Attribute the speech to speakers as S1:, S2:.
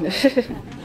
S1: There we go.